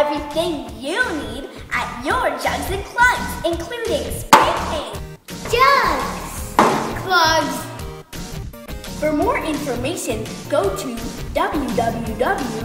everything you need at your Jugs and Clugs, including spray paint. Jugs! Clugs! For more information, go to www.